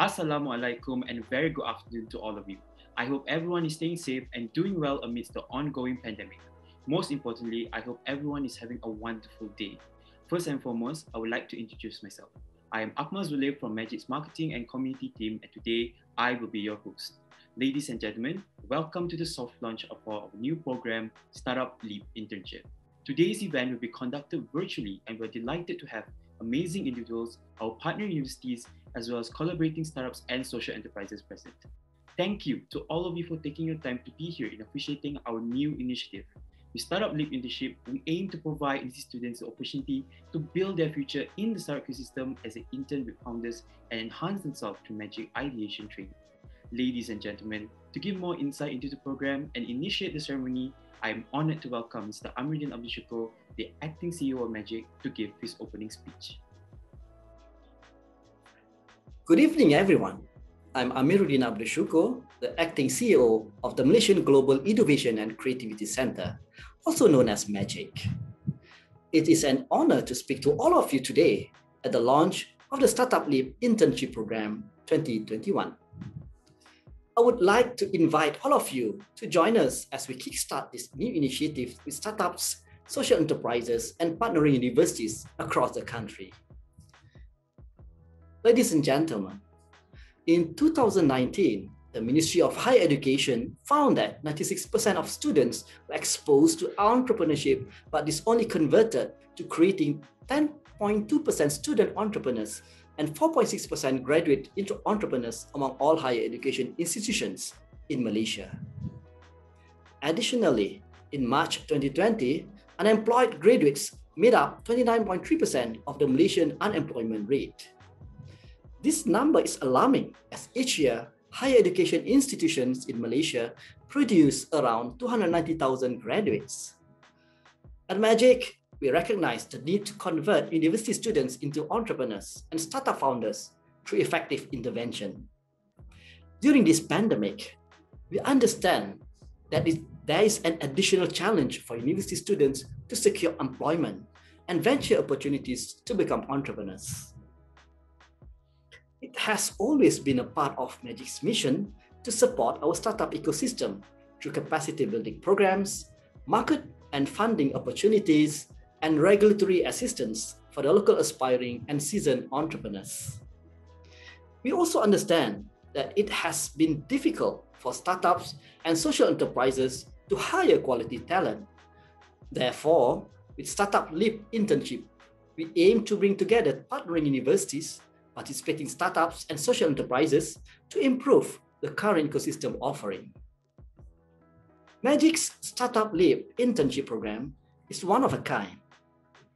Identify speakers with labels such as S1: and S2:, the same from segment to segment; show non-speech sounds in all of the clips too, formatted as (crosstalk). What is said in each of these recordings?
S1: Assalamualaikum and very good afternoon to all of you. I hope everyone is staying safe and doing well amidst the ongoing pandemic. Most importantly, I hope everyone is having a wonderful day. First and foremost, I would like to introduce myself. I am Akmal Zulay from Magic's marketing and community team, and today I will be your host. Ladies and gentlemen, welcome to the soft launch of our new program, Startup Leap Internship. Today's event will be conducted virtually, and we're delighted to have amazing individuals, our partner universities, as well as collaborating startups and social enterprises present. Thank you to all of you for taking your time to be here in appreciating our new initiative. With Startup Leap Internship, we aim to provide these students the opportunity to build their future in the startup ecosystem as they intern with founders and enhance themselves through Magic Ideation Training. Ladies and gentlemen, to give more insight into the program and initiate the ceremony, I am honored to welcome Mr. Amiruddin Abdul the acting CEO of Magic, to give his opening speech.
S2: Good evening, everyone. I'm Amiruddin Abdul Shukur, the acting CEO of the Malaysian Global Innovation and Creativity Center, also known as MAGIC. It is an honor to speak to all of you today at the launch of the Startup Leap Internship Program 2021. I would like to invite all of you to join us as we kickstart this new initiative with startups, social enterprises, and partnering universities across the country. Ladies and gentlemen, in 2019, the Ministry of Higher Education found that 96% of students were exposed to entrepreneurship, but this only converted to creating 10.2% student entrepreneurs and 4.6% graduate into entrepreneurs among all higher education institutions in Malaysia. Additionally, in March 2020, unemployed graduates made up 29.3% of the Malaysian unemployment rate. This number is alarming as each year, higher education institutions in Malaysia produce around 290,000 graduates. At Magic, we recognize the need to convert university students into entrepreneurs and startup founders through effective intervention. During this pandemic, we understand that there is an additional challenge for university students to secure employment and venture opportunities to become entrepreneurs. It has always been a part of Magic's mission to support our startup ecosystem through capacity building programs, market and funding opportunities, and regulatory assistance for the local aspiring and seasoned entrepreneurs. We also understand that it has been difficult for startups and social enterprises to hire quality talent. Therefore, with Startup Leap Internship, we aim to bring together partnering universities, participating startups, and social enterprises to improve the current ecosystem offering. Magic's Startup Lab internship program is one of a kind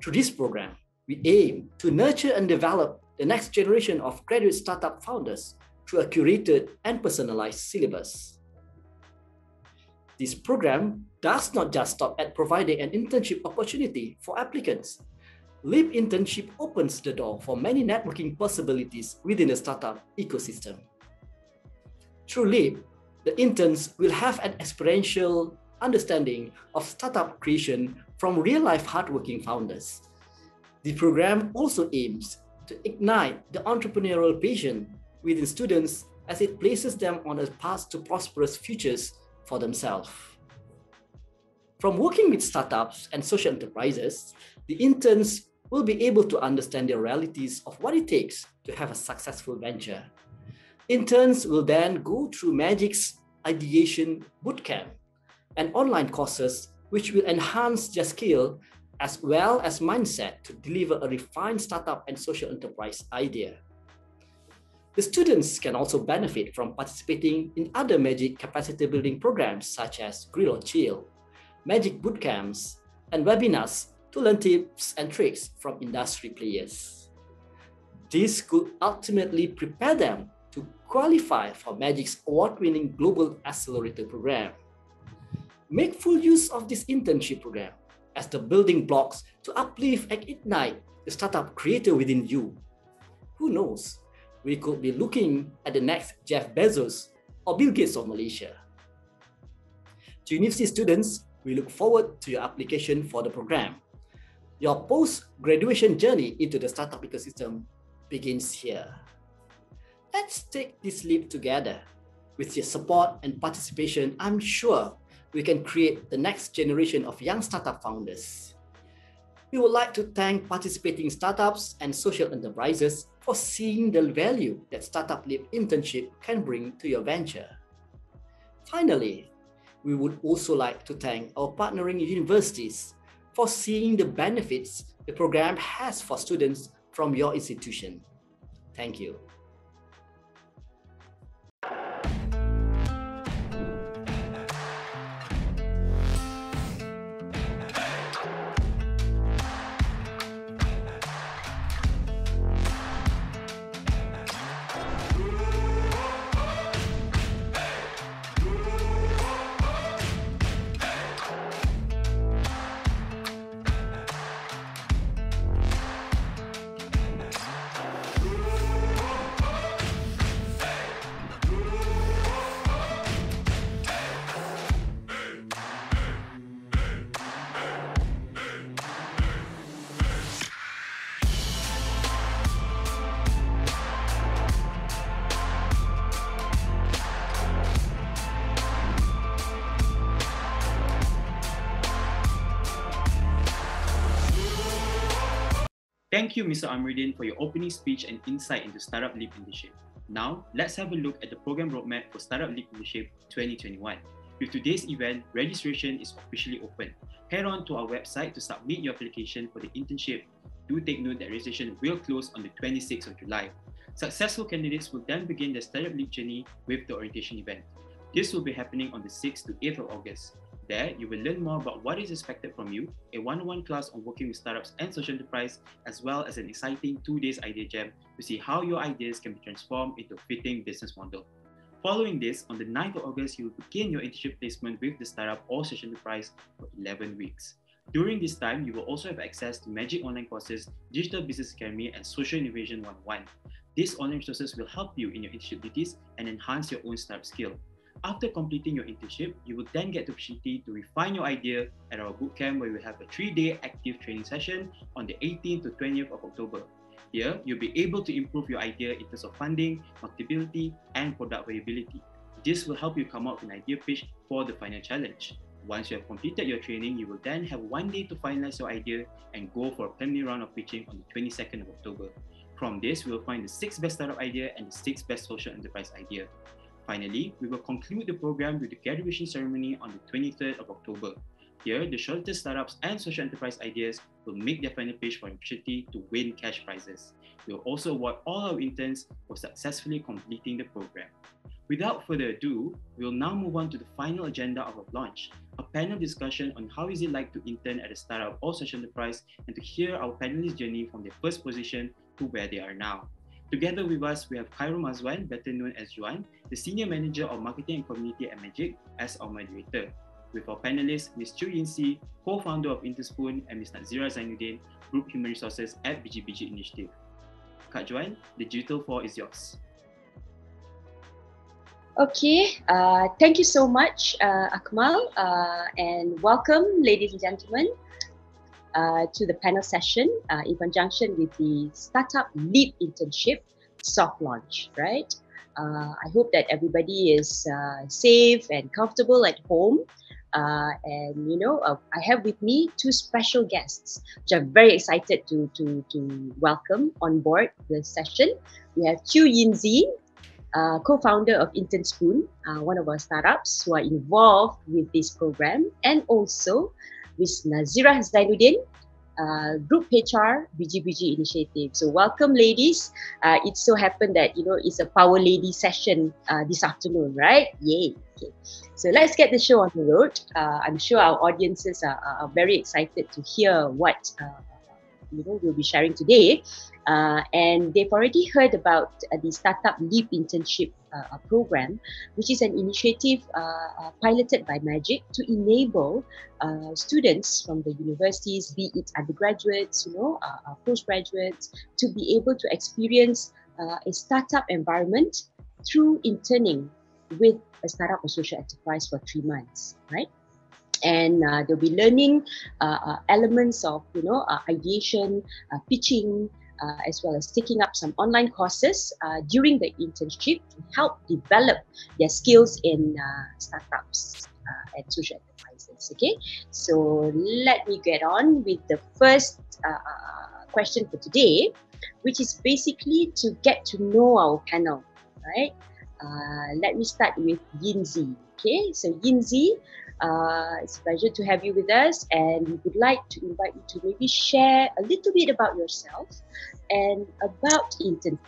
S2: through this program, we aim to nurture and develop the next generation of graduate startup founders through a curated and personalized syllabus. This program does not just stop at providing an internship opportunity for applicants. Leap Internship opens the door for many networking possibilities within the startup ecosystem. Through Leap, the interns will have an experiential understanding of startup creation from real-life hardworking founders. The program also aims to ignite the entrepreneurial passion within students as it places them on a path to prosperous futures for themselves. From working with startups and social enterprises, the interns will be able to understand the realities of what it takes to have a successful venture. Interns will then go through Magic's Ideation Bootcamp and online courses which will enhance their skill as well as mindset to deliver a refined startup and social enterprise idea. The students can also benefit from participating in other Magic capacity building programs such as Grill or Chill, Magic bootcamps, and webinars to learn tips and tricks from industry players. This could ultimately prepare them to qualify for Magic's award-winning Global Accelerator program. Make full use of this internship program as the building blocks to uplift and ignite the startup creator within you. Who knows? We could be looking at the next Jeff Bezos or Bill Gates of Malaysia. To university students, we look forward to your application for the program. Your post-graduation journey into the startup ecosystem begins here. let's take this leap together. With your support and participation, I'm sure we can create the next generation of young startup founders. We would like to thank participating startups and social enterprises for seeing the value that Startup Leap internship can bring to your venture. Finally, we would also like to thank our partnering universities for seeing the benefits the program has for students from your institution. Thank you.
S1: Thank you, Mr. Amiruddin, for your opening speech and insight into Startup Leap Internship. Now, let's have a look at the program roadmap for Startup Leap Internship 2021. With today's event, registration is officially open. Head on to our website to submit your application for the internship. Do take note that registration will close on the 26th of July. Successful candidates will then begin their Startup Leap journey with the orientation event. This will be happening on the 6th to 8th of August. There, you will learn more about what is expected from you, a one-on-one class on working with startups and social enterprise, as well as an exciting two days idea jam to see how your ideas can be transformed into a fitting business model. Following this, on the 9th of August, you will begin your internship placement with the startup or social enterprise for 11 weeks. During this time, you will also have access to Magic online courses, Digital Business Academy, and Social Innovation 101. These online resources will help you in your internship duties and enhance your own startup skill. After completing your internship, you will then get the opportunity to refine your idea at our bootcamp where we have a three-day active training session on the 18th to 20th of October. Here, you'll be able to improve your idea in terms of funding, marketability, and product viability. This will help you come up with an idea pitch for the final challenge. Once you have completed your training, you will then have one day to finalize your idea and go for a preliminary round of pitching on the 22nd of October. From this, we will find the six best startup idea and the six best social enterprise idea. Finally, we will conclude the program with the graduation ceremony on the 23rd of October. Here, the shortest startups and social enterprise ideas will make their final pitch for an opportunity to win cash prizes. We will also award all our interns for successfully completing the program. Without further ado, we'll now move on to the final agenda of our launch, a panel discussion on how is it like to intern at a startup or social enterprise and to hear our panelists' journey from their first position to where they are now. Together with us, we have Cairo Mazwan, better known as Juan, the Senior Manager of Marketing and Community at Magic, as our moderator. With our panelists, Ms. Chu Yin Si, co-founder of Internspoon, and Ms. Nazira Zainuddin, Group Human Resources at Biji-Biji Initiative. Kak Juan, the digital floor is yours.
S3: Okay, uh, thank you so much, uh, Akmal, uh, and welcome, ladies and gentlemen, uh, to the panel session uh, in conjunction with the Startup Leap Internship soft launch, right? Uh, I hope that everybody is uh, safe and comfortable at home. Uh, and you know, I have with me two special guests, which I'm very excited to to to welcome on board the session. We have Chu Yin Zi, uh, co-founder of Internspoon, uh, one of our startups who are involved with this program, and also with Nazira Zainuddin, uh, Group HR Biji-Biji initiative. So welcome, ladies. Uh, it so happened that you know it's a power lady session uh, this afternoon, right? Yay! Okay. So let's get the show on the road. Uh, I'm sure our audiences are, are very excited to hear what uh, you know we'll be sharing today. Uh, and they've already heard about uh, the Startup Leap internship uh, program, which is an initiative uh, uh, piloted by Magic to enable uh, students from the universities, be it undergraduates, you know, postgraduates, to be able to experience a startup environment through interning with a startup or social enterprise for three months, right? and uh, they'll be learning uh, uh, elements of you know ideation, pitching, uh, as well as taking up some online courses uh, during the internship to help develop their skills in uh, startups uh, and social enterprises. Okay, so let me get on with the first uh, question for today, which is basically to get to know our panel, right? let me start with Yinzi. Okay, so Yinzi, uh, it's a pleasure to have you with us, and we would like to invite you to maybe share a little bit about yourself and about Intern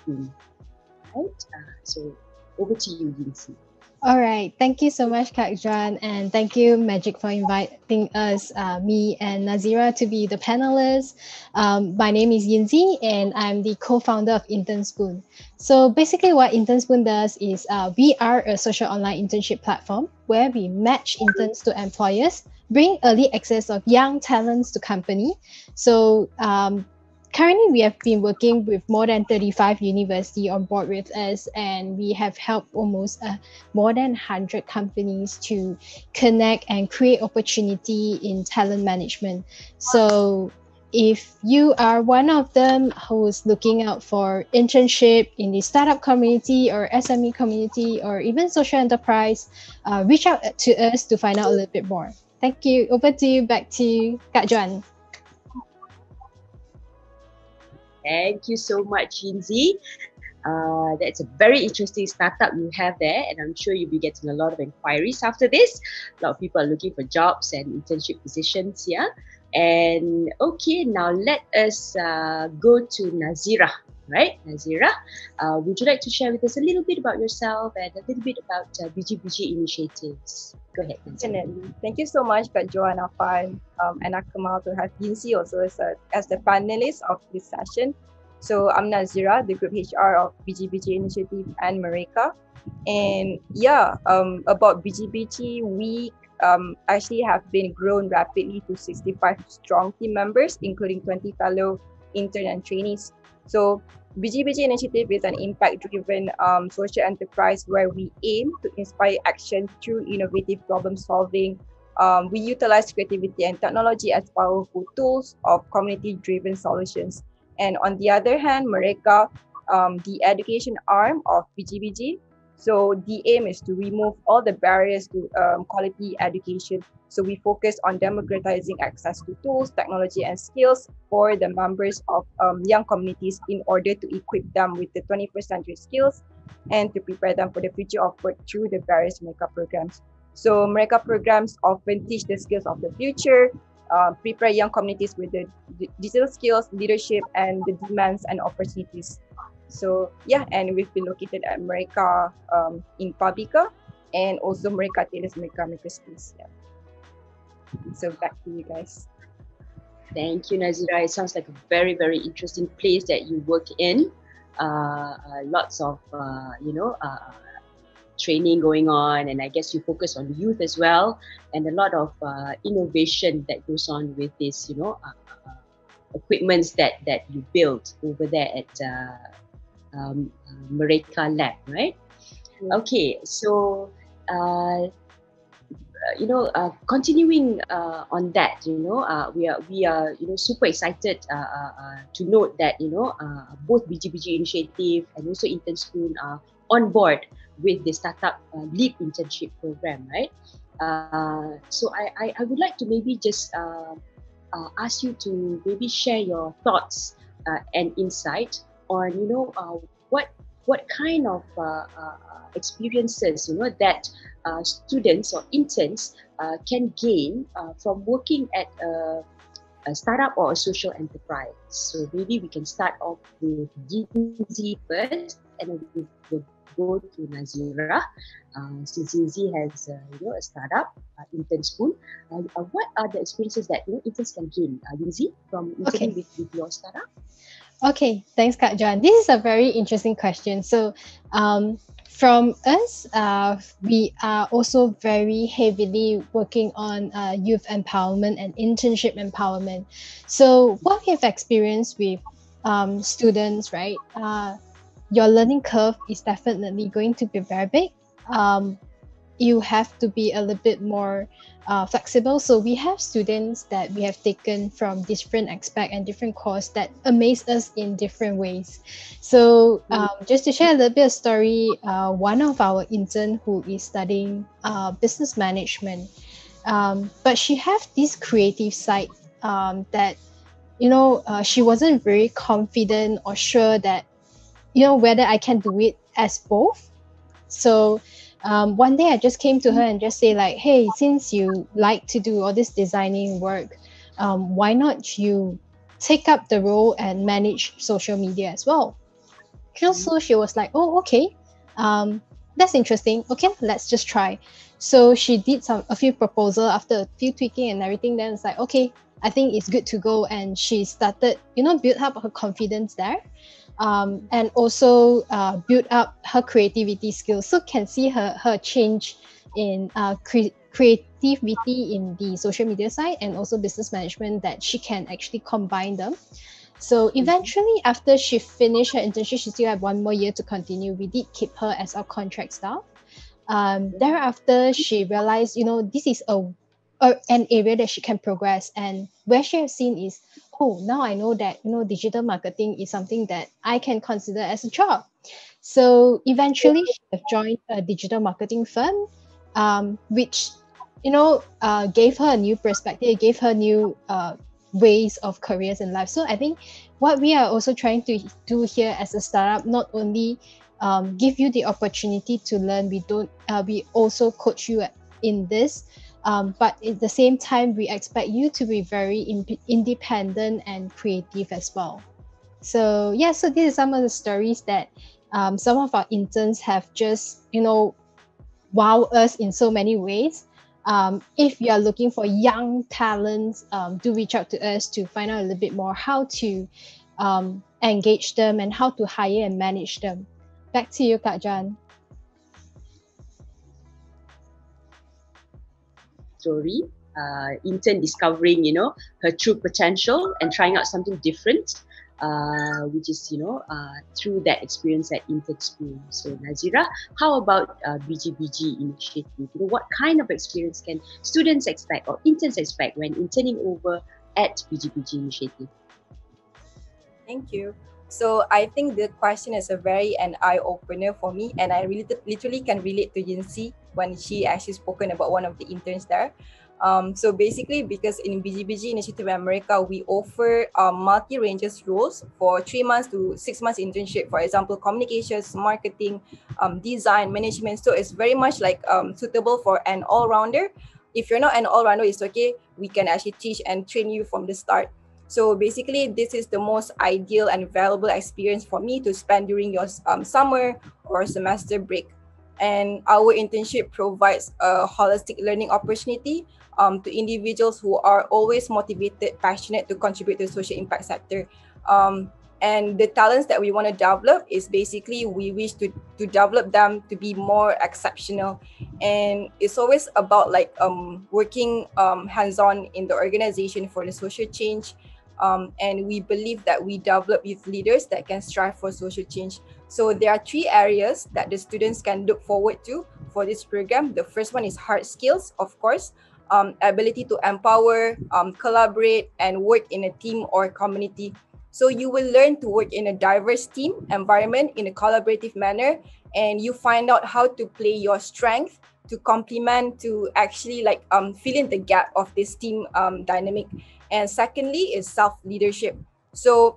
S3: Right? Uh, so over to you, Yinzi.
S4: All right. Thank you so much, Kak Juan. And thank you, Magic, for inviting us, uh, me and Nazira, to be the panelists. Um, my name is Yinzi, and I'm the co founder of Intern Spoon. So, basically, what Intern Spoon does is uh, we are a social online internship platform where we match interns to employers, bring early access of young talents to company. So, um, currently we have been working with more than 35 university on board with us and we have helped almost uh, more than 100 companies to connect and create opportunity in talent management. So if you are one of them who's looking out for internship in the startup community or sme community or even social enterprise uh, reach out to us to find out a little bit more. Thank you. Over to you. Back to you Kak Juan.
S3: Thank you so much, Yinzi. Uh, that's a very interesting startup you have there, and I'm sure you'll be getting a lot of inquiries after this. A lot of people are looking for jobs and internship positions here. And okay, now let us uh, go to Nazira, right? Nazira, uh, would you like to share with us a little bit about yourself and a little bit about uh, Biji-Biji initiatives? Go ahead.
S5: Definitely. Thank you so much, Kak Joanna Fan um, and Akmal to have Yinzi also as, a, as the panelist of this session. So I'm Nazira, the group HR of Biji-Biji Initiative and Mereka. And yeah, um, about Biji-Biji, we um, actually have been grown rapidly to 65 strong team members, including 20 fellow intern and trainees. So Biji-Biji initiative is an impact-driven um, social enterprise where we aim to inspire action through innovative problem solving. Um, we utilize creativity and technology as powerful tools of community-driven solutions. And on the other hand, Mereka, um, the education arm of Biji-Biji, so the aim is to remove all the barriers to um, quality education. So we focus on democratizing access to tools, technology, and skills for the members of um, young communities in order to equip them with the 21st century skills and to prepare them for the future of work through the various Mereka programs. So Mereka programs often teach the skills of the future, uh, prepare young communities with the digital skills, leadership, and the demands and opportunities so yeah, and we've been located at Mereka um, in Publika and also Mereka Taylor's Mereka Makerspace. Yeah. So back to you guys.
S3: Thank you, Nazira. It sounds like a very, very interesting place that you work in. Uh, uh, lots of, uh, you know, uh, training going on, and I guess you focus on youth as well, and a lot of uh, innovation that goes on with this, you know, uh, equipments that that you build over there at um, Mereka Lab, right? Okay, so uh, you know, uh, continuing uh, on that, you know, uh, we are we are you know super excited uh, uh, uh, to note that you know both Biji-Biji initiative and also Intern Spoon are on board with the startup leap internship program, right? so I, I, I would like to maybe just ask you to maybe share your thoughts and insight on you know uh, what what kind of uh, uh, experiences you know that uh, students or interns uh, can gain uh, from working at a, a, startup or a social enterprise. So maybe we can start off with Yinzi first, and then we will go to Nazira. Uh, since Yinzi has you know a startup, Intern Spoon, what are the experiences that you know interns can gain? Uh, Yinzi from interning okay. with, with your startup.
S4: Okay, thanks, Kak John. This is a very interesting question. So, um, from us, uh, we are also very heavily working on uh, youth empowerment and internship empowerment. So, what we have experienced with um, students, right? Uh, your learning curve is definitely going to be very big. Um, you have to be a little bit more uh, flexible. So we have students that we have taken from different aspect and different course that amaze us in different ways. So mm. um, just to share a little bit of story, uh, one of our intern who is studying uh, business management, um, but she have this creative side um, that you know uh, she wasn't very confident or sure that you know whether I can do it as both. So um, one day I just came to her and just say like, hey, since you like to do all this designing work, um, why not you take up the role and manage social media as well? So she was like, oh, okay, um, that's interesting. Okay, let's just try. So she did some a few proposal after a few tweaking and everything. Then it's like, okay, I think it's good to go. And she started, you know, build up her confidence there um, and also uh, build up her creativity skills. So can see her her change in uh, cre- creativity in the social media side and also business management that she can actually combine them. So mm-hmm. eventually, after she finished her internship, she still had one more year to continue. We did keep her as our contract staff. Um, thereafter, she realized, you know, this is a, a an area that she can progress, and where she has seen is oh, now I know that, you know, digital marketing is something that I can consider as a job. So eventually she have joined a digital marketing firm, um, which, you know, uh, gave her a new perspective, gave her new uh, ways of careers in life. So I think what we are also trying to do here as a startup, not only um, give you the opportunity to learn, we don't, uh, we also coach you in this um, but at the same time, we expect you to be very in- independent and creative as well. So yeah, so these are some of the stories that um, some of our interns have just you know wow us in so many ways. Um, if you are looking for young talents, um, do reach out to us to find out a little bit more how to um, engage them and how to hire and manage them. Back to you, Kak Jan.
S3: Story uh, intern discovering you know her true potential and trying out something different uh, which is you know uh, through that experience at Intern Spoon. So nazira how about uh, Biji-Biji initiative you know, what kind of experience can students expect or interns expect when interning over at Biji-Biji initiative?
S5: Thank you. So I think the question is a very an eye opener for me, and I really literally can relate to Yinzi when she actually spoken about one of the interns there. Um, so basically, because in Biji-Biji Initiative Mereka, we offer um, multi-ranges roles for three months to six months internship. For example, communications, marketing, um, design, management. So it's very much like um, suitable for an all-rounder. If you're not an all-rounder, it's okay. We can actually teach and train you from the start. So basically, this is the most ideal and valuable experience for me to spend during your um, summer or semester break. And our internship provides a holistic learning opportunity um, to individuals who are always motivated, passionate to contribute to the social impact sector. Um, and the talents that we want to develop is basically we wish to, to develop them to be more exceptional and it's always about like um, working um, hands-on in the organization for the social change um, and we believe that we develop youth leaders that can strive for social change. So there are three areas that the students can look forward to for this program. The first one is hard skills, of course, um, ability to empower, um, collaborate, and work in a team or community. So you will learn to work in a diverse team environment in a collaborative manner, and you find out how to play your strength to complement to actually like um, fill in the gap of this team um, dynamic and secondly is self leadership so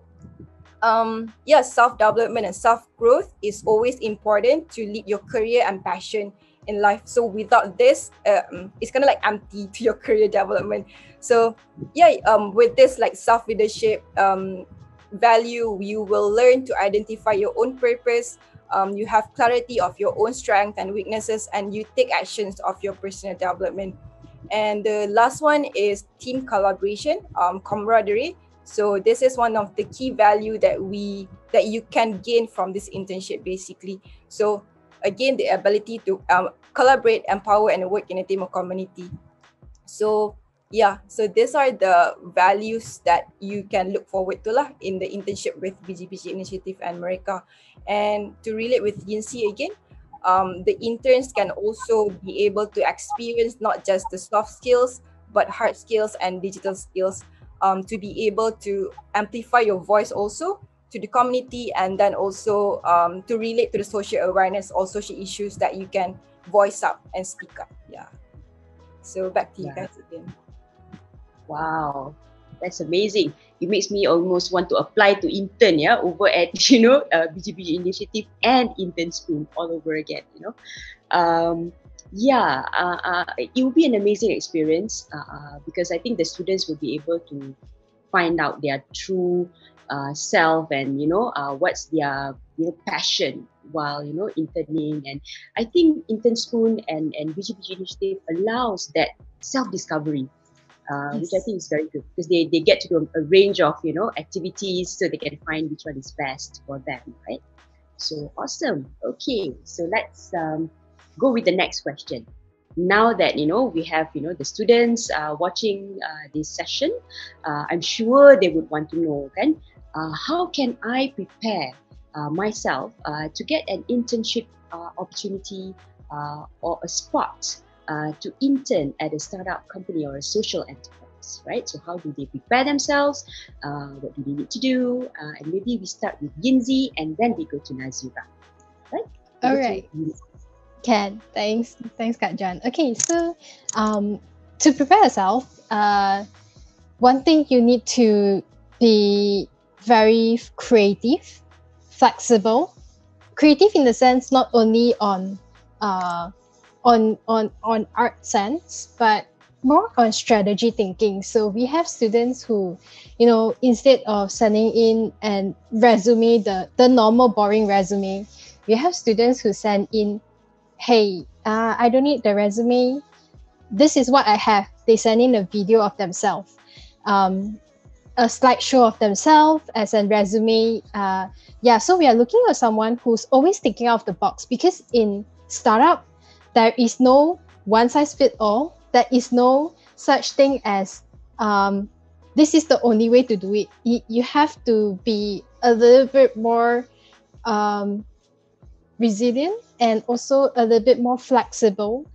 S5: um yes self development and self growth is always important to lead your career and passion in life. So without this um, it's kind of like empty (laughs) to your career development. So yeah um with this like self leadership um value you will learn to identify your own purpose. Um, you have clarity of your own strength and weaknesses and you take actions of your personal development. And the last one is team collaboration, um, camaraderie. So this is one of the key value that we that you can gain from this internship basically. So again, the ability to um, collaborate, empower, and work in a team or community. So yeah, so these are the values that you can look forward to lah in the internship with Biji-Biji Initiative and Mereka. And to relate with Yinzi again, um, the interns can also be able to experience not just the soft skills but hard skills and digital skills um, to be able to amplify your voice also to the community and then also um, to relate to the social awareness or social issues that you can voice up and speak up. Yeah. So back to you yeah. guys again.
S3: Wow. That's amazing. It makes me almost want to apply to intern yeah over at (laughs) you know uh, Biji-Biji initiative and Intern Spoon all over again you know. Um, yeah uh, uh, it will be an amazing experience uh, uh, because I think the students will be able to find out their true uh, self and you know uh, what's their you know passion while you know interning. And I think Intern Spoon and and Biji-Biji initiative allows that self discovery uh, yes. which I think is very good because they, they get to do a, a range of you know activities so they can find which one is best for them right? So awesome. Okay so let's um, go with the next question now that you know we have you know the students uh, watching uh, this session uh, i'm sure they would want to know can uh, how can I prepare uh, myself uh, to get an internship uh, opportunity uh, or a spot uh, to intern at a startup company or a social enterprise, right? So how do they prepare themselves? what do they need to do? and maybe we start with Yinzi and then we go to Nazira, right?
S4: All right. Can thanks, thanks, Kak John. Okay, so um, to prepare yourself, uh, one thing you need to be very creative, flexible. Creative in the sense not only on uh, on on on art sense, but more on strategy thinking. So we have students who, you know, instead of sending in and resume the the normal boring resume, we have students who send in, hey, uh, I don't need the resume. This is what I have. They send in a video of themselves. Um, a slideshow of themselves as a resume. Uh, yeah, so we are looking for someone who's always thinking out of the box because in startup, there is no one size fit all. There is no such thing as um, this is the only way to do it. You, have to be a little bit more um, resilient and also a little bit more flexible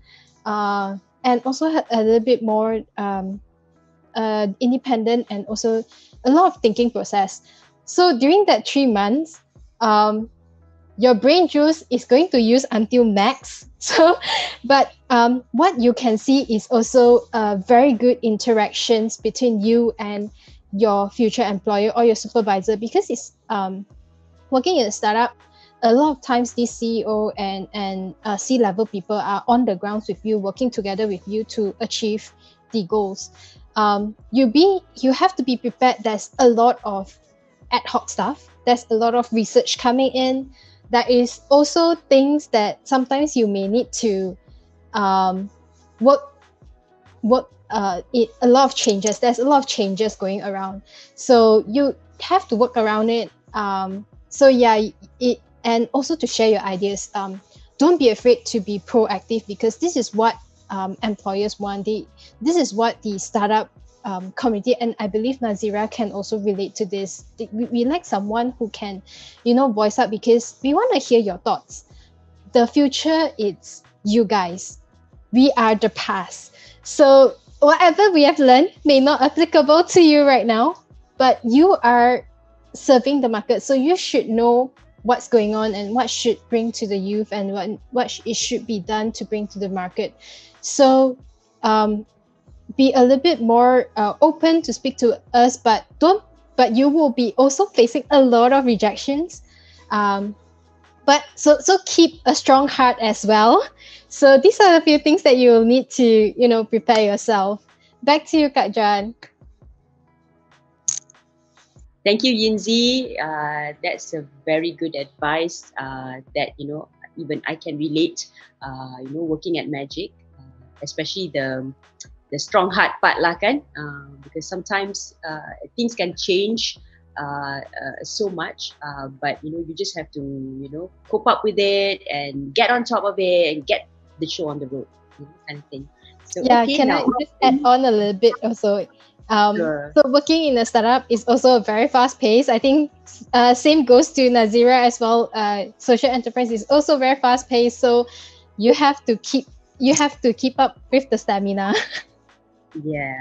S4: uh, and also a little bit more um, uh, independent and also a lot of thinking process. So during that three months, um, your brain juice is going to use until max. (laughs) So, but um, what you can see is also uh, very good interactions between you and your future employer or your supervisor because it's um, working in a startup. A lot of times, these CEO and and uh, C level people are on the grounds with you, working together with you to achieve the goals um, you be you have to be prepared. There's a lot of ad hoc stuff. There's a lot of research coming in. There is also things that sometimes you may need to um, work work uh, it a lot of changes. There's a lot of changes going around, so you have to work around it. Um, so yeah, it and also to share your ideas. Um, don't be afraid to be proactive because this is what um, employers want. They, this is what the startup um, community, and I believe Nazira can also relate to this. We, we like someone who can, you know, voice up because we want to hear your thoughts. The future, it's you guys. We are the past. So whatever we have learned may not applicable to you right now, but you are serving the market, so you should know what's going on and what should bring to the youth and what what it should be done to bring to the market so um, be a little bit more uh, open to speak to us, but don't. But you will be also facing a lot of rejections. Um, but so so keep a strong heart as well. So these are a few things that you will need to you know prepare yourself. Back to you, Kak John.
S3: Thank you, Yinzi. Uh, that's a very good advice uh, that you know even I can relate. Uh, you know, working at Magic, especially the the strong heart part lah kan uh, because sometimes uh, things can change uh, uh, so much uh, but you know you just have to you know cope up with it and get on top of it and get the show on the road you know, kind of thing
S4: so yeah okay, can now, i just add on a little bit also Um,
S3: Sure.
S4: So working in a startup is also a very fast paced. I think uh, same goes to Nazira as well. Uh, social enterprise is also very fast paced. So you have to keep you have to keep up with the stamina. (laughs)
S3: Yeah.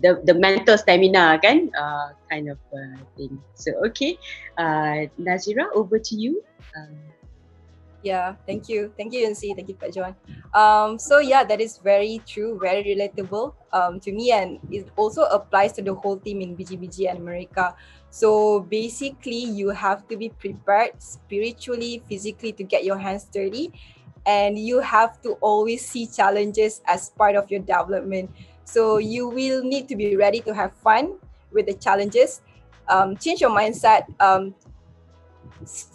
S3: The the mental stamina again, uh, kind of uh, thing. So okay, uh, Nazira, over to you. Um,
S5: Yeah, thank you. Thank you, Yunsi. Thank you, Pak John. Um, so yeah, that is very true, very relatable um, to me, and it also applies to the whole team in Biji-Biji and Mereka. So basically, you have to be prepared spiritually, physically to get your hands dirty, and you have to always see challenges as part of your development. So you will need to be ready to have fun with the challenges. Um, change your mindset. Um,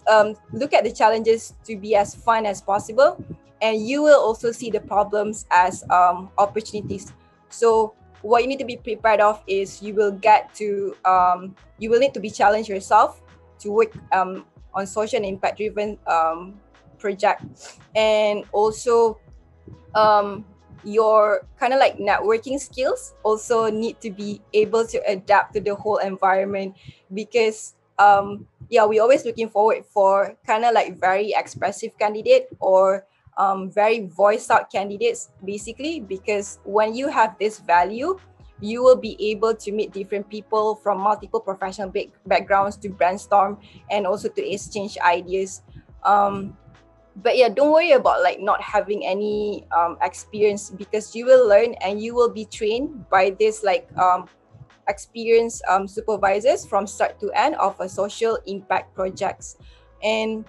S5: um, look at the challenges to be as fun as possible and you will also see the problems as um, opportunities. So what you need to be prepared of is you will get to um, you will need to be challenged yourself to work um, on social impact driven um, project. And also um, your kind of like networking skills also need to be able to adapt to the whole environment because um, yeah, we're always looking forward for kind of like very expressive candidate or um, very voiced out candidates, basically, because when you have this value, you will be able to meet different people from multiple professional back- backgrounds to brainstorm and also to exchange ideas. Um, but yeah, don't worry about like not having any um, experience because you will learn and you will be trained by this like um, experienced um, supervisors from start to end of a social impact projects. And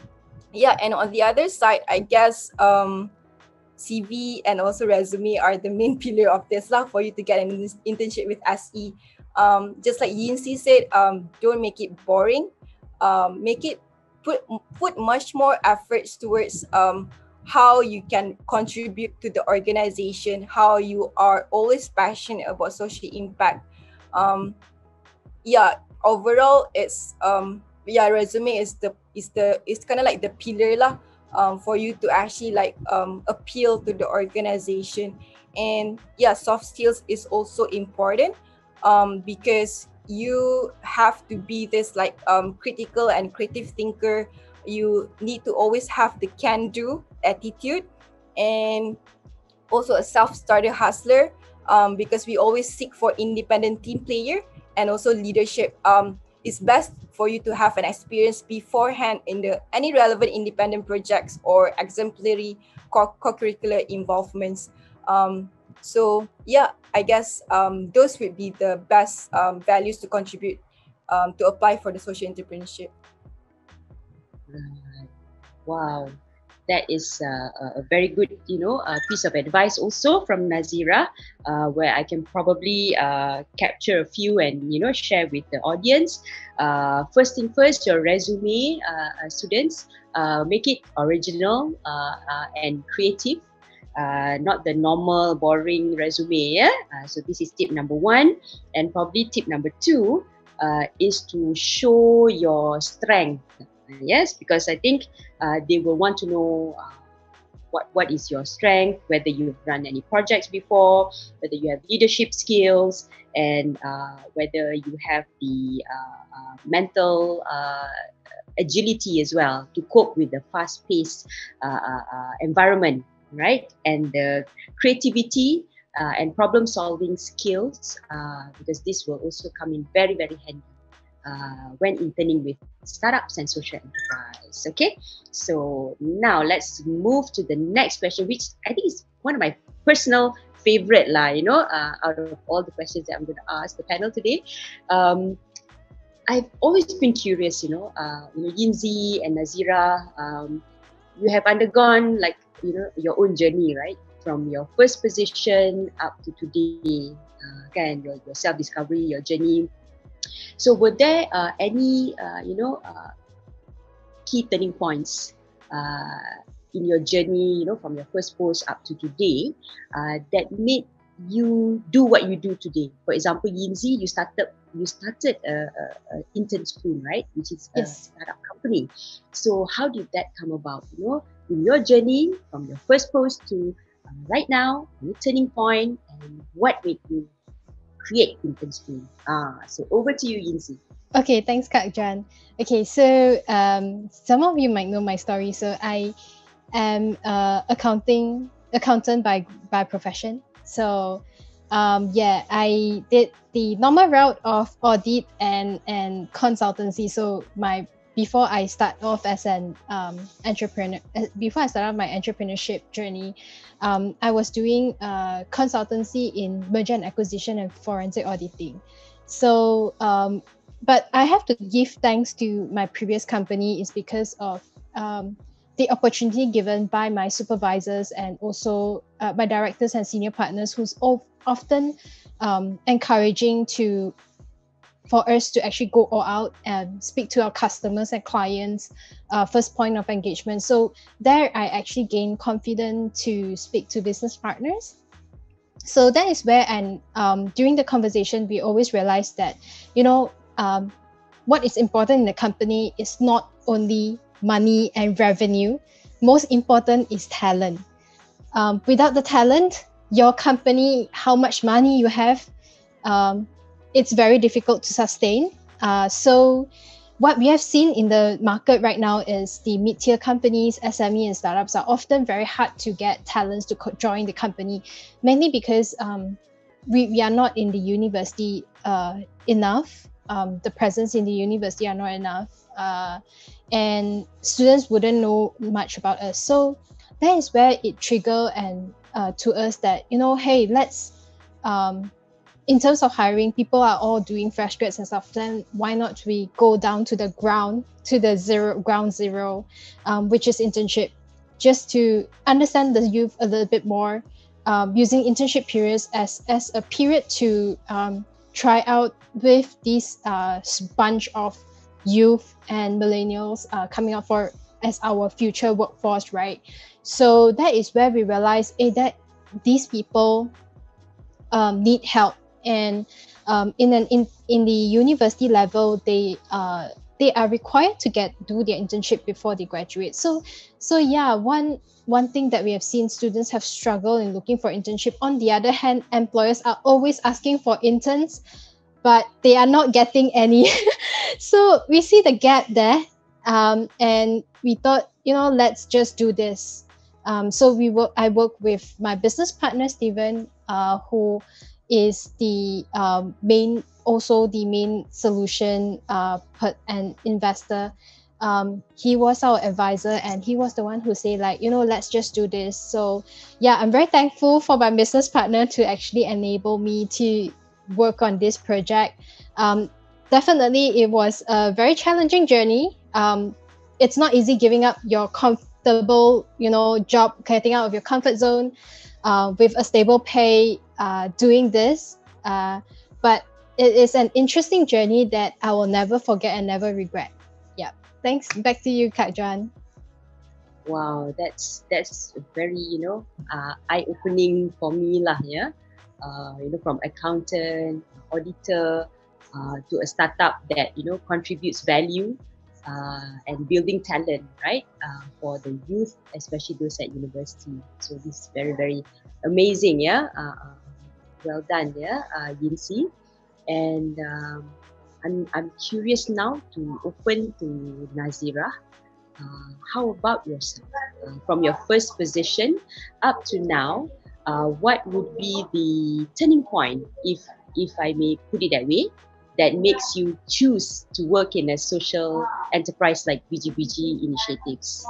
S5: yeah and on the other side i guess um, cv and also resume are the main (laughs) pillar of this lah for you to get an internship with se um, just like Yinzi said um, don't make it boring. Um, make it put put much more efforts towards um, how you can contribute to the organization how you are always passionate about social impact um yeah overall it's um yeah resume is the is the it's kind of like the pillar lah um for you to actually like um appeal to the organization. And yeah soft skills is also important um because you have to be this like um critical and creative thinker. You need to always have the can do attitude and also a self-starter hustler um, because we always seek for independent team player and also leadership. Um, it's best for you to have an experience beforehand in the any relevant independent projects or exemplary co- co-curricular involvements. Um, so yeah, I guess um, those would be the best um, values to contribute um, to apply for the social entrepreneurship.
S3: Wow. That is uh, a- a very good, you know, uh, piece of advice also from Nazira, uh, where I can probably uh, capture a few and you know share with the audience. Uh, first thing first, your resume, students, make it original and creative. Uh, not the normal boring resume yeah uh, so this is tip number one and probably tip number two uh, is to show your strength yes because i think uh, they will want to know uh, what what is your strength whether you've run any projects before whether you have leadership skills and uh, whether you have the uh, uh, mental uh, agility as well to cope with the fast paced uh, environment right? And the creativity and problem solving skills because this will also come in very very handy uh, when interning with startups and social enterprise. Okay, so now let's move to the next question, which I think is one of my personal favorite lah. You know, uh, out of all the questions that I'm going to ask the panel today, um, I've always been curious. You know, uh, you know, Yinzi and Nazira, um, you have undergone like you know your own journey, right? From your first position up to today, uh, your, your self discovery, your journey so were there uh, any, uh, you know, uh, key turning points uh, in your journey, you know, from your first post up to today, uh, that made you do what you do today? For example, Yinzi, you started you started a, a, a Intern Spoon, right? Which is a
S4: Yes.
S3: startup company. So how did that come about? You know, in your journey from your first post to uh, right now, your turning point, and what made you create internship. Ah, so over to you, Yinzi.
S4: Okay, thanks, Kak John. Okay, so um, some of you might know my story. So I am uh, accounting accountant by by profession. So um, yeah, I did the normal route of audit and and consultancy. So my before I start off as an um, entrepreneur, uh, before I started my entrepreneurship journey, um, I was doing consultancy in merger and acquisition and forensic auditing. So, um, but I have to give thanks to my previous company is because of um, the opportunity given by my supervisors and also uh, my directors and senior partners who's often um, encouraging to for us to actually go all out and speak to our customers and clients uh, first point of engagement. So there i actually gained confidence to speak to business partners. So that is where and um, during the conversation we always realized that you know um, what is important in the company is not only money and revenue. Most important is talent. Um, without the talent your company how much money you have um, it's very difficult to sustain. Uh, so what we have seen in the market right now is the mid-tier companies, SME and startups are often very hard to get talents to co- join the company, mainly because um, we, we are not in the university uh, enough. Um, the presence in the university are not enough. Uh, and students wouldn't know much about us. So that is where it triggered and uh, to us that, you know, hey, let's um, in terms of hiring, people are all doing fresh grads and stuff. Then why not we go down to the ground, to the zero ground zero, um, which is internship, just to understand the youth a little bit more, um, using internship periods as as a period to um, try out with this uh, bunch of youth and millennials uh, coming up for as our future workforce, right? So that is where we realize eh, that these people um, need help and um, in an in, in the university level they uh, they are required to get do their internship before they graduate. So so yeah one one thing that we have seen students have struggled in looking for internship. On the other hand employers are always asking for interns but they are not getting any. (laughs) So we see the gap there um, and we thought you know let's just do this. Um, so we work i work with my business partner stephen uh, who is the um, main also the main solution uh, put an investor. Um, he was our advisor and he was the one who said like you know let's just do this. So yeah i'm very thankful for my business partner to actually enable me to work on this project. Um, definitely it was a very challenging journey. Um, it's not easy giving up your comfortable you know job getting out of your comfort zone uh, with a stable pay uh, doing this. Uh, but it is an interesting journey that I will never forget and never regret. Yeah. Thanks. Back to you, Kak.
S3: Wow, that's that's very you know uh, eye opening for me lah. Yeah, uh, you know from accountant, auditor, uh, to a startup that you know contributes value uh, and building talent, right, uh, for the youth, especially those at university. So this is very very amazing. Yeah, uh, uh well done, yeah, uh, Yinzi. And um, I'm, I'm curious now to open to Nazira. Uh, how about yourself? Uh, from your first position up to now, uh, what would be the turning point, if if I may put it that way, that makes you choose to work in a social enterprise like Biji-Biji initiatives?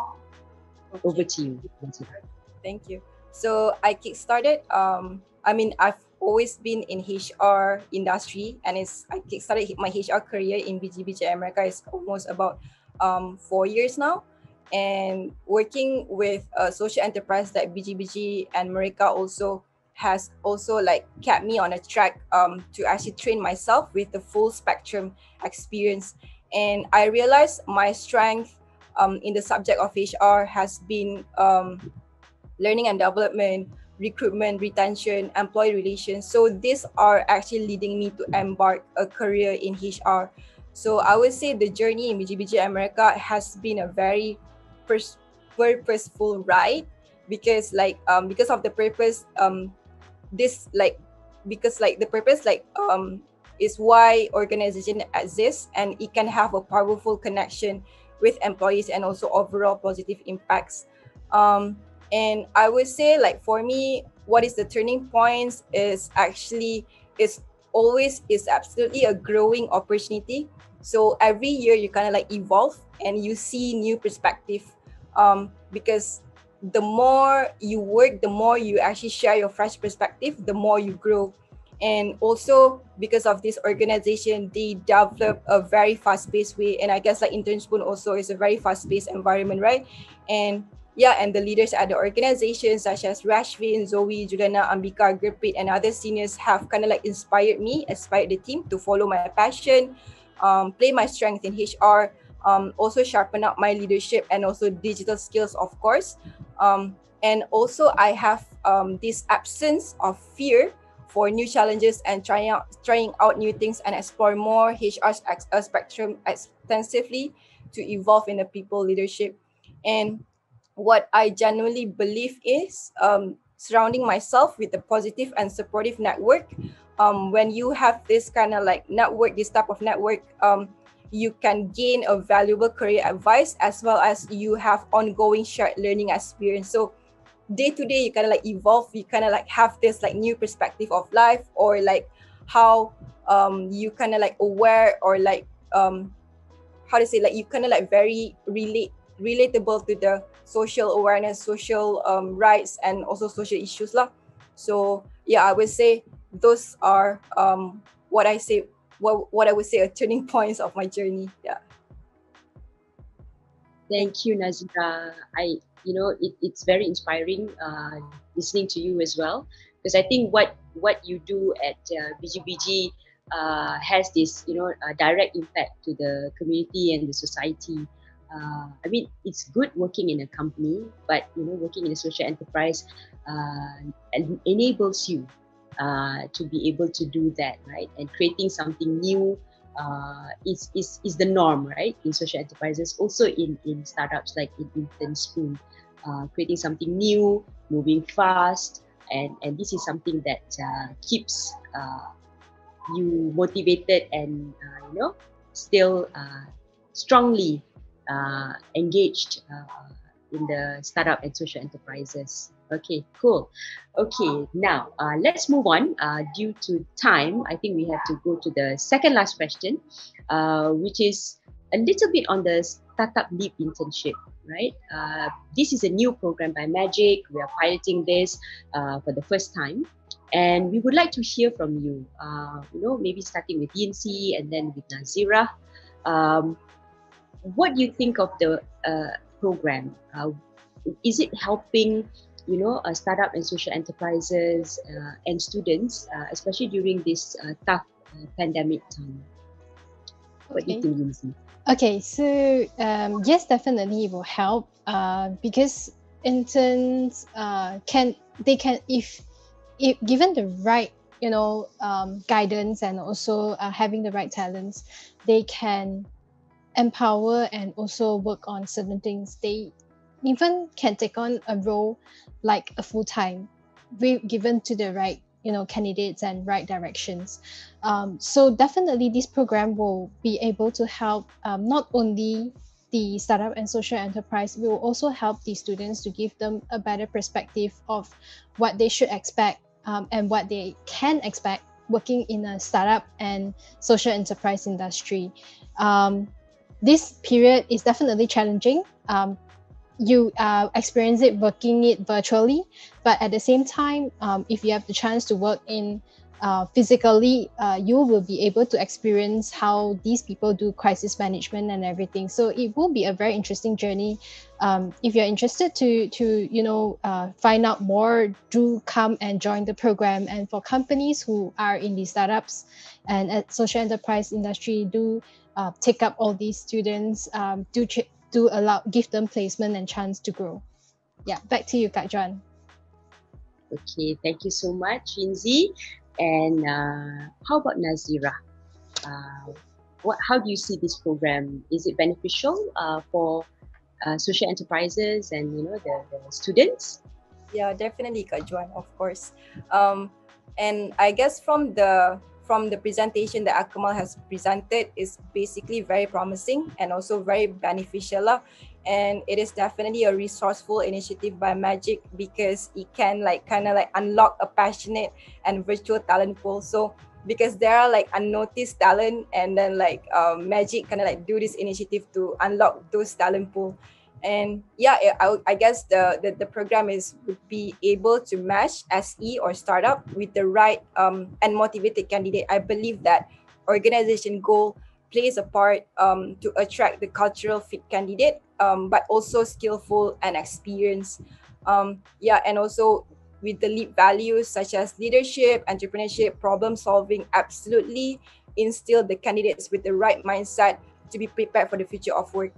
S3: Okay. Over to you,
S5: Thank you. So I kickstarted. Um, I mean, I've always been in HR industry and it's I started my HR career in Biji-Biji Mereka is almost about um, four years now. And working with a social enterprise like Biji-Biji and Mereka also has also like kept me on a track um, to actually train myself with the full spectrum experience. And I realized my strength um, in the subject of HR has been um, learning and development, recruitment, retention, employee relations. So these are actually leading me to embark a career in HR. So I would say the journey in Biji-Biji Mereka has been a very pers- purposeful ride because like um because of the purpose um this like because like the purpose like um is why organization exists and it can have a powerful connection with employees and also overall positive impacts um and i would say like for me what is the turning points is actually is always is absolutely a growing opportunity. So every year you kind of like evolve and you see new perspective um because the more you work the more you actually share your fresh perspective the more you grow. And also because of this organization they develop a very fast-paced way. And i guess like internspoon also is a very fast-paced environment right? And yeah and the leaders at the organization such as rashvin zoe juliana ambika gurpreet and other seniors have kind of like inspired me inspired the team to follow my passion um, play my strength in hr um, also sharpen up my leadership and also digital skills of course um, and also i have um, this absence of fear for new challenges and trying out trying out new things and explore more HR's uh, spectrum extensively to evolve in the people leadership. And what I genuinely believe is um, surrounding myself with a positive and supportive network. Um, when you have this kind of like network, this type of network, um, you can gain a valuable career advice as well as you have ongoing shared learning experience. So day to day you kind of like evolve you kind of like have this like new perspective of life or like how um you kind of like aware or like um how to say like you kind of like very relate relatable to the social awareness social um rights and also social issues lah. So yeah i would say those are um what i say what what i would say are turning (laughs) points of my journey yeah.
S3: Thank you nazira i you know it, it's very inspiring uh, listening to you as well. Because I think what what you do at uh, Biji-Biji uh, has this you know direct impact to the community and the society. Uh, I mean, it's good working in a company, but you know, working in a social enterprise uh, enables you uh, to be able to do that, right? And creating something new uh, is, is, is the norm, right? In social enterprises, also in, in startups like in Intern Spoon, uh, creating something new, moving fast, and, and this is something that uh, keeps you motivated and, you know, still uh, engaged in the startup and social enterprises. Okay, cool. Okay, now uh, let's move on. Uh, due to time, I think we have to go to the second last question, uh, which is a little bit on the startup leap internship, right? Uh, this is a new program by Magic. We are piloting this uh, for the first time. And we would like to hear from you, uh, you know, maybe starting with Yinzi and then with Nazira. Um, what do you think of the program? is it helping you know, uh, startup and social enterprises uh, and students, uh, especially during this uh, tough uh, pandemic time. What okay. do you think, Yinzi?
S4: Okay, so um, yes, definitely it will help uh, because interns can they can if if given the right you know um, guidance and also having the right talents, they can empower and also work on certain things. They even can take on a role like a full time, given to the right you know candidates and right directions. Um, so definitely, this program will be able to help um, not only the startup and social enterprise we will also help the students to give them a better perspective of what they should expect um, and what they can expect working in a startup and social enterprise industry. Um, this period is definitely challenging. Um, you uh, experience it working it virtually but at the same time um, if you have the chance to work in uh, physically uh, you will be able to experience how these people do crisis management and everything so it will be a very interesting journey um, if you're interested to to you know uh, find out more do come and join the program and for companies who are in the startups and at social enterprise industry do uh, take up all these students um, do ch- do allow give them placement and chance to grow. Yeah, back to you, Kak Juan.
S3: Okay, thank you so much, Yinzi. And uh, how about Nazira? Uh, what, how do you see this program? Is it beneficial uh, for uh, social enterprises and you know the, the students?
S5: Yeah, definitely, Kak Juan, of course. Um, and I guess from the from the presentation that Akmal has presented is basically very promising and also very beneficial. And it is definitely a resourceful initiative by Magic because it can like kind of like unlock a passionate and virtual talent pool. So because there are like unnoticed talent and then like um, Magic kind of like do this initiative to unlock those talent pool and yeah I, I guess the, the the program is would be able to match SE or startup with the right um and motivated candidate I believe that organization goal plays a part um to attract the cultural fit candidate um but also skillful and experienced. Um yeah and also with the lead values such as leadership entrepreneurship problem solving absolutely instill the candidates with the right mindset to be prepared for the future of work.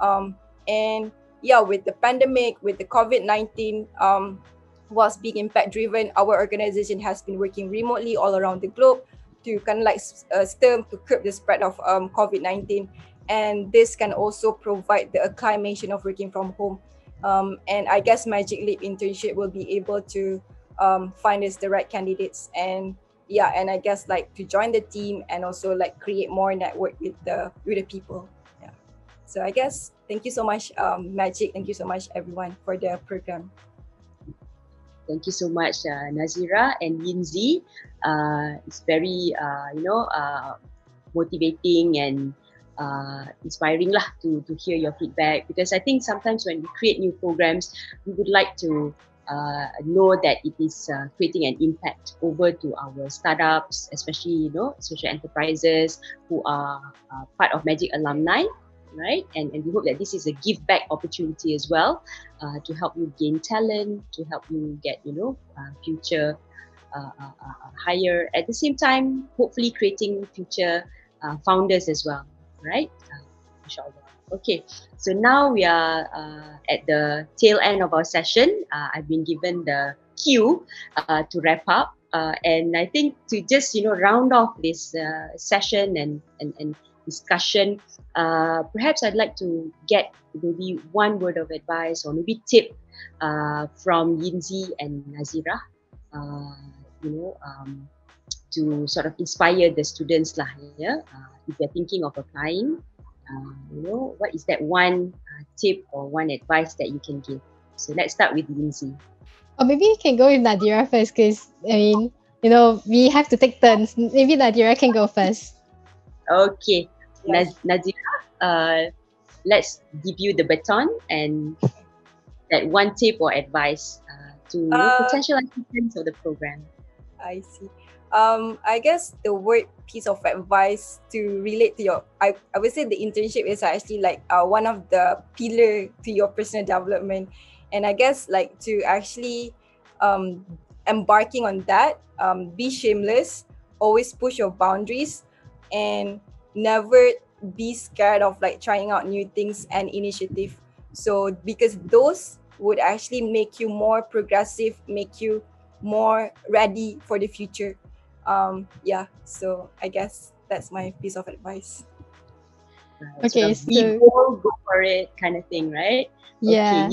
S5: Um and yeah, with the pandemic, with the COVID 19, um, whilst being impact driven, our organization has been working remotely all around the globe to kind of like uh, stem to curb the spread of um, COVID 19. And this can also provide the acclimation of working from home. Um, and I guess Magic Leap internship will be able to um, find us the right candidates and yeah, and I guess like to join the team and also like create more network with the with the people. Yeah. So I guess thank you so much, um, Magic. Thank you so much, everyone, for the program.
S3: Thank you so much, uh, Nazira and Yinzi. Uh, it's very, uh, you know, uh, motivating and uh, inspiring lah to, to hear your feedback because I think sometimes when we create new programs, we would like to uh, know that it is creating an impact over to our startups, especially you know social enterprises who are part of Magic alumni right? And, and we hope that this is a give back opportunity as well uh, to help you gain talent, to help you get, you know, uh, future uh, uh, uh higher. At the same time, hopefully creating future uh, founders as well, right? inshallah. Okay, so now we are at the tail end of our session. I've been given the cue to wrap up. and I think to just, you know, round off this session and, and, and discussion, uh, perhaps I'd like to get maybe one word of advice or maybe tip uh, from Yinzi and Nazira, uh, you know, um, to sort of inspire the students lah, yeah? Uh, if they're thinking of applying, uh, you know, what is that one uh, tip or one advice that you can give? So let's start with Yinzi.
S4: Or maybe you can go with Nadira first because, I mean, you know, we have to take turns. Maybe Nadira can go first.
S3: Okay. Yes. Nazira, uh, let's give you the baton and that one tip or advice uh, to uh, potential applicants of the program.
S5: I see. Um, I guess the word piece of advice to relate to your, I, I would say the internship is actually like uh, one of the pillar to your personal development. And I guess like to actually um, embarking on that, um, be shameless, always push your boundaries and never be scared of like trying out new things and initiative. So because those would actually make you more progressive make you more ready for the future. Um yeah so i guess that's my piece of advice.
S4: Okay so,
S3: be bold, go for it kind of thing right?
S4: Yeah.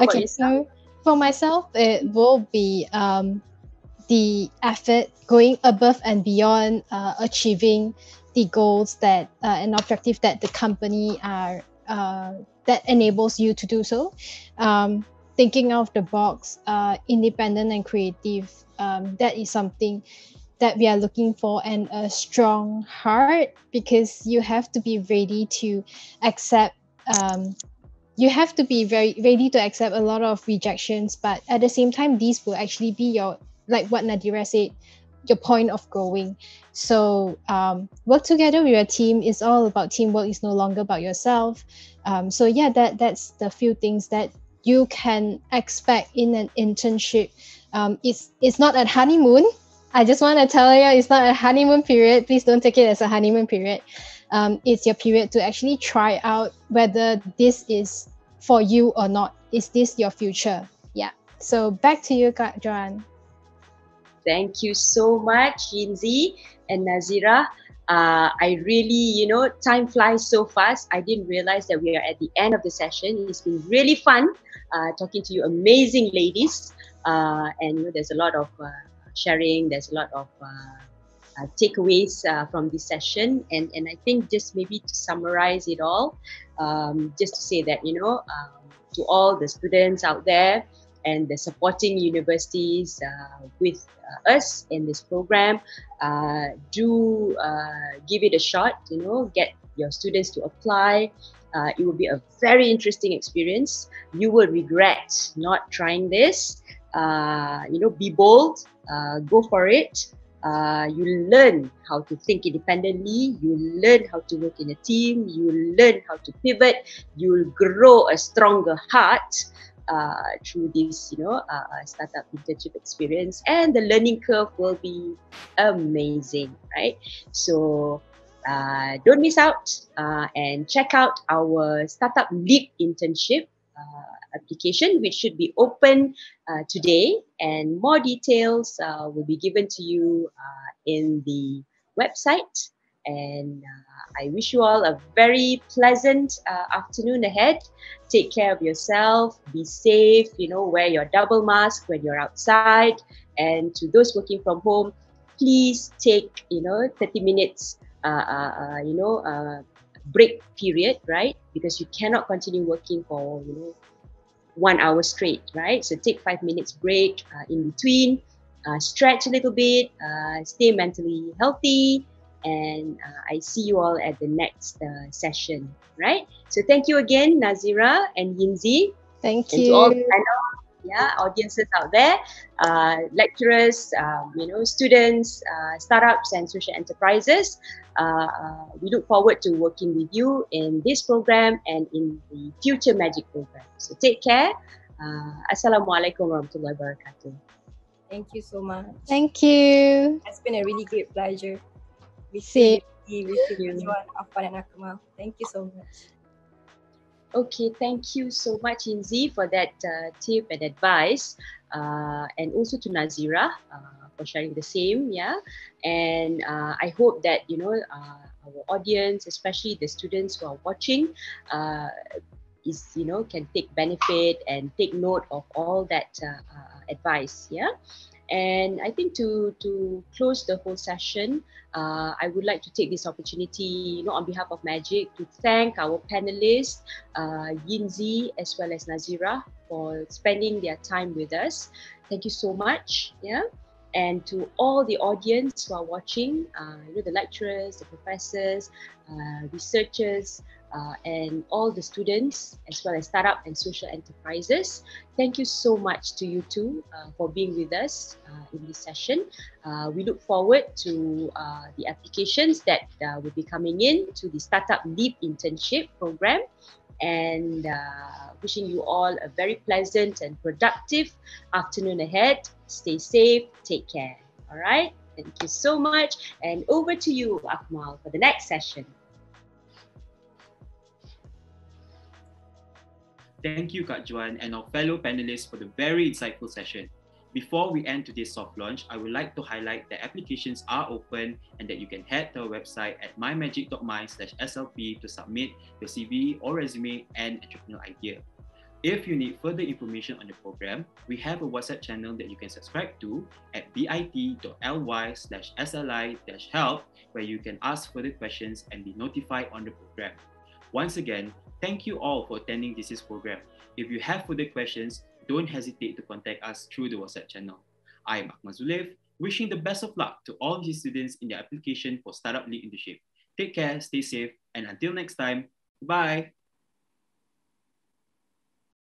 S4: Okay, okay so for myself it will be um the effort going above and beyond uh, achieving the goals that uh, an objective that the company are uh, that enables you to do so. Um, thinking out of the box, uh, independent and creative. Um, that is something that we are looking for, and a strong heart because you have to be ready to accept. Um, you have to be very ready to accept a lot of rejections, but at the same time, these will actually be your like what Nadira said, your point of growing. So um, work together with your team is all about teamwork. It's no longer about yourself. Um, so yeah, that that's the few things that you can expect in an internship. Um, it's it's not a honeymoon. I just want to tell you, it's not a honeymoon period. Please don't take it as a honeymoon period. Um, it's your period to actually try out whether this is for you or not. Is this your future? Yeah. So back to you, Joanne.
S3: Thank you so much, Yinzi and Nazira. Uh, I really, you know, time flies so fast. I didn't realize that we are at the end of the session. It's been really fun uh, talking to you, amazing ladies. Uh, and you know, there's a lot of uh, sharing. There's a lot of uh, takeaways from this session, and and I think just maybe to summarize it all, um, just to say that you know um, to all the students out there and the supporting universities uh, with uh, us in this program. Uh, do give it a shot, you know, get your students to apply. it will be a very interesting experience. You will regret not trying this. you know, be bold, go for it. Uh, you learn how to think independently, you learn how to work in a team, you learn how to pivot, you'll grow a stronger heart uh, through this, you know, uh, startup internship experience, and the learning curve will be amazing, right? So uh, don't miss out uh, and check out our startup leap internship uh, application, which should be open uh, today, and more details uh, will be given to you uh, in the website. And uh, I wish you all a very pleasant uh, afternoon ahead. Take care of yourself, be safe, you know, wear your double mask when you're outside. And to those working from home, please take, you know, 30 minutes, uh, uh, uh you know, uh, break period, right? Because you cannot continue working for, you know, one hour straight, right? So take five minutes break in between, stretch a little bit, stay mentally healthy, and uh, I see you all at the next uh, session, right? So thank you again, Nazira and Yinzi.
S4: Thank
S3: and
S4: you.
S3: To all the panel, yeah, audiences out there, uh, lecturers, um, you know, students, uh, startups, and social enterprises. Uh, uh, we look forward to working with you in this program and in the future Magic program. So take care. Assalamualaikum warahmatullahi wabarakatuh.
S5: Thank you so much.
S4: Thank you.
S5: It's been a really great pleasure.
S4: We see
S5: you. Afan and Akmal. Thank you so much.
S3: Okay, thank you so much, Yinzi, for that uh, tip and advice, uh, and also to Nazira uh, for sharing the same. Yeah, and uh, I hope that you know uh, our audience, especially the students who are watching, uh, is you know can take benefit and take note of all that advice. Yeah. And I think to to close the whole session, uh, I would like to take this opportunity, you know, on behalf of Magic, to thank our panelists, uh, Yinzi as well as Nazira, for spending their time with us. Thank you so much. Yeah. And to all the audience who are watching, uh, you know, the lecturers, the professors, uh, researchers, uh, and all the students, as well as startup and social enterprises. Thank you so much to you two uh, for being with us uh, in this session. Uh, we look forward to uh, the applications that uh, will be coming in to the Startup Leap Internship Program and wishing you all a very pleasant and productive afternoon ahead. Stay safe, take care. All right. Thank you so much. And over to you, Akmal, for the next session.
S1: Thank you, Kak Juan, and our fellow panelists for the very insightful session. Before we end today's soft launch, I would like to highlight that applications are open and that you can head to our website at mymagic.my slash SLP to submit your CV or resume and entrepreneurial idea. If you need further information on the program, we have a WhatsApp channel that you can subscribe to at bit.ly slash sli-help where you can ask further questions and be notified on the program. Once again, Thank you all for attending this program. If you have further questions, don't hesitate to contact us through the WhatsApp channel. I am Ahmad Zulev, wishing the best of luck to all these students in their application for Startup Leap Internship. Take care, stay safe, and until next time, bye.